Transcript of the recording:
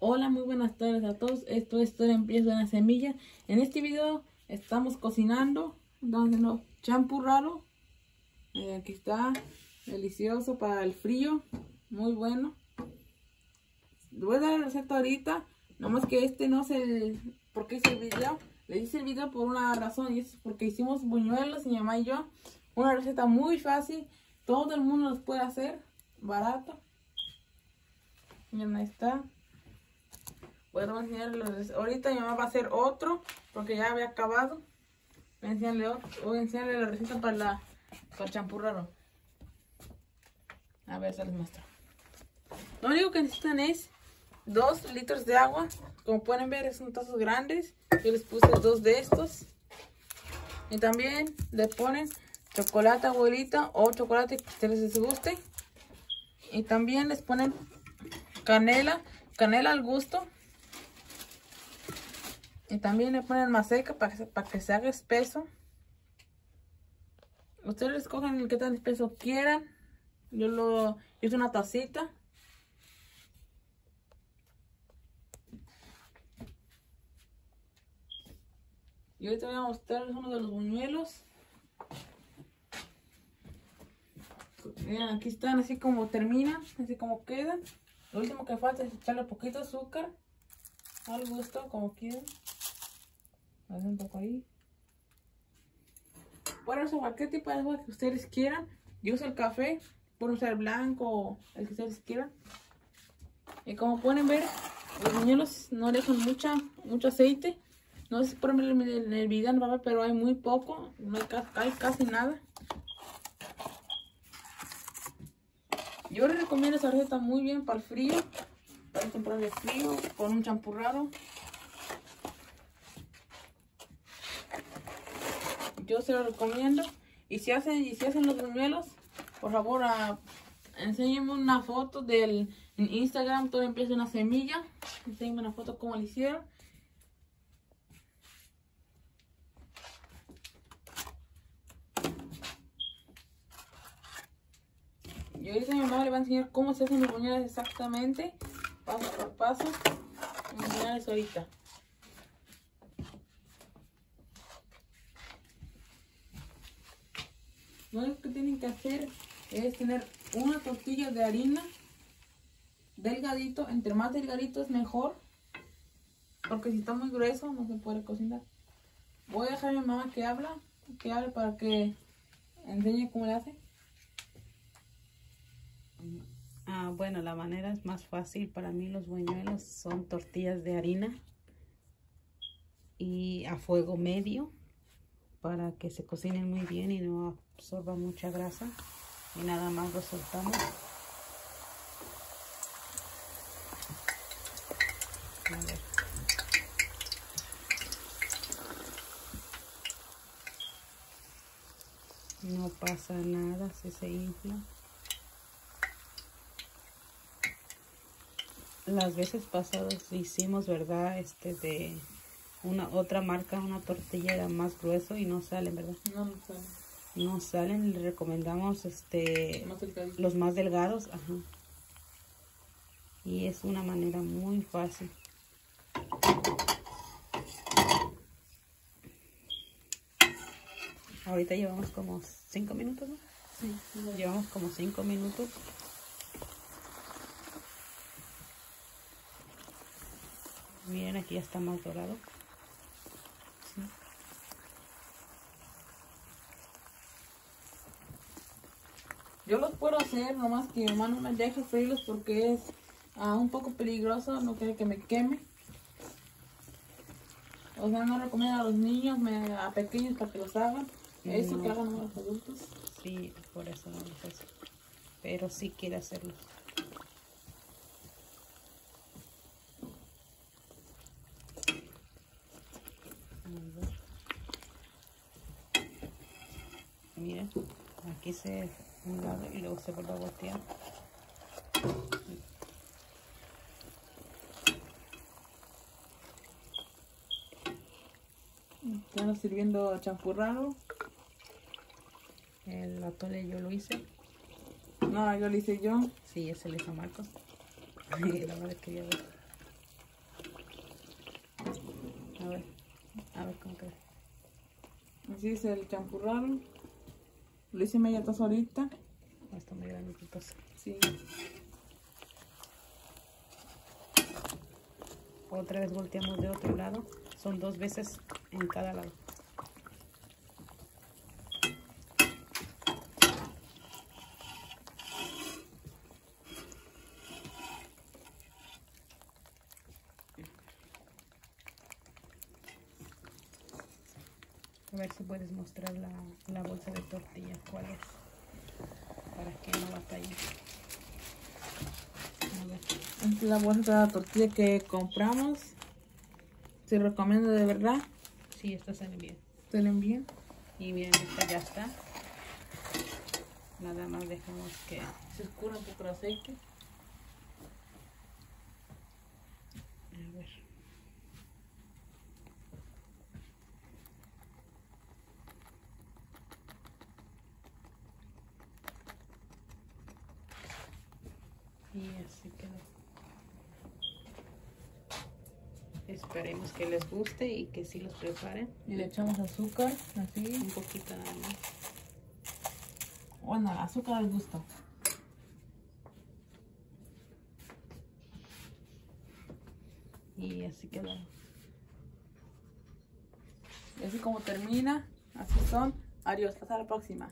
Hola, muy buenas tardes a todos. Esto es Todo Empieza en la Semilla. En este video estamos cocinando, dándonos champú raro. Eh, aquí está, delicioso para el frío, muy bueno. voy a dar la receta ahorita, nomás que este no es el... ¿Por qué hice el video? Le hice el video por una razón y es porque hicimos buñuelos, mi mamá y yo. Una receta muy fácil, todo el mundo los puede hacer, barato. Miren, ahí está. Voy a enseñarles. Ahorita mi mamá va a hacer otro porque ya había acabado. Voy a enseñarle, voy a enseñarle la receta para, la, para raro. A ver, se les muestro. Lo único que necesitan es 2 litros de agua. Como pueden ver, son tazos grandes. Yo les puse dos de estos. Y también le ponen chocolate abuelita o chocolate que ustedes les guste. Y también les ponen canela, canela al gusto. Y también le ponen más seca para para que se haga espeso. Ustedes escogen el que tan espeso quieran. Yo lo hice una tacita. Y ahorita voy a mostrarles uno de los buñuelos. Miren, aquí están así como terminan, así como quedan. Lo último que falta es echarle poquito azúcar. Al gusto, como quieran. Hacen un poco ahí. Pueden usar cualquier tipo de agua que ustedes quieran. Yo uso el café. Pueden usar el blanco el que ustedes quieran. Y como pueden ver, los buñuelos no dejan mucha, mucho aceite. No sé si por en el a ver, pero hay muy poco. No hay, hay casi nada. Yo les recomiendo esa receta muy bien para el frío. Para de frío, con un champurrado. yo se lo recomiendo. Y si hacen, y si hacen los buñuelos, por favor, uh, enséñenme una foto del Instagram. Todo empieza una semilla. Enséñenme una foto como lo hicieron. Y ahorita mi mamá le va a enseñar cómo se hacen los buñuelos exactamente, paso por paso. Voy a ahorita. Lo que tienen que hacer es tener una tortilla de harina delgadito. Entre más delgadito es mejor. Porque si está muy grueso no se puede cocinar. Voy a dejar a mi mamá que habla. Que hable para que enseñe cómo le hace. Bueno, la manera es más fácil. Para mí. Los buñuelos son tortillas de harina y a fuego medio para que se cocinen muy bien y no absorba mucha grasa. Y nada más lo soltamos. No pasa nada si se infla las veces pasadas hicimos verdad este de una otra marca, una tortilla era más grueso y no salen, ¿verdad? No, no salen. No salen, le recomendamos este los más delgados, ajá. Y es una manera muy fácil. Ahorita llevamos como 5 minutos, ¿no? Sí. Llevamos como 5 minutos. Miren, aquí ya está más dorado. Yo los puedo hacer, nomás que mi mamá no me deja freírlos porque es uh, un poco peligroso, no quiere que me queme. O sea, no recomiendo a los niños, me, a pequeños para que los hagan. Eso que hagan a los adultos. Sí, por eso no los hace. Pero sí quiere hacerlos. miren aquí se un lado y luego se vuelve a voltear. Están sirviendo champurrado. El atole yo lo hice. No, yo lo hice yo. Sí, ese lo hizo Marcos. La madre quería ver a ver a ver cómo queda. Así es el champurrado. Lo hice media taza ahorita. Grande tu taza. Sí. Otra vez volteamos de otro lado. Son dos veces en cada lado. A ver si puedes mostrar la, tortilla, cuál es, para que no batalle. Esta es la bolsa de tortilla que compramos. Se recomiendo de verdad. Sí, esto sale bien. Lo envío. Y miren, esta ya está. Nada más dejamos que Se escurre un poco el aceite. A ver. Y así quedó. Esperemos que les guste y que sí los preparen. Y le echamos azúcar, así. Un poquito nada más. Bueno, azúcar al gusto. Y así quedó. Y así como termina, así son. Adiós, hasta la próxima.